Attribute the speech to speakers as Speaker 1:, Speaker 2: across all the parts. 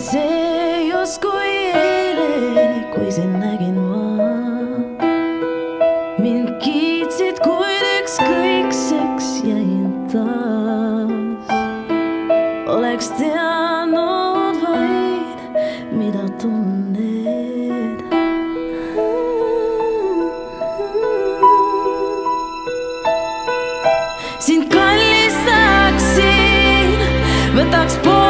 Speaker 1: see justkui eile, kui sind nägin ma. mind kiitsid, kuid ükskõikseks jäin taas. oleks teadnud vaid, mida tunned. sind kallis tahaksin, võtaks poole.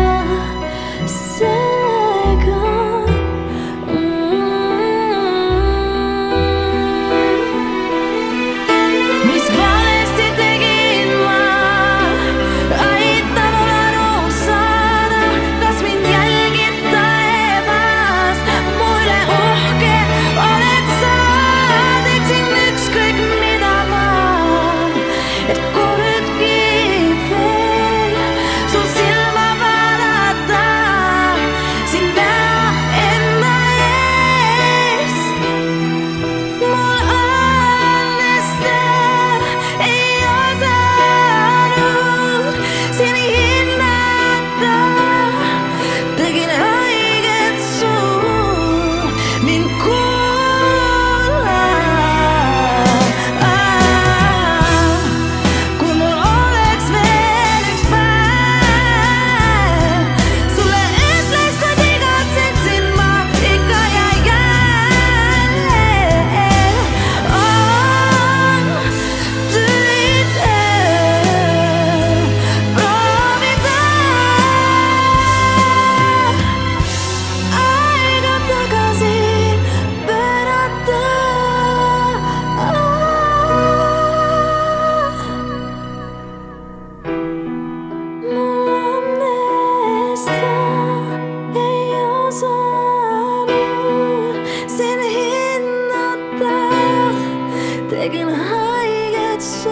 Speaker 1: Taking high, it's so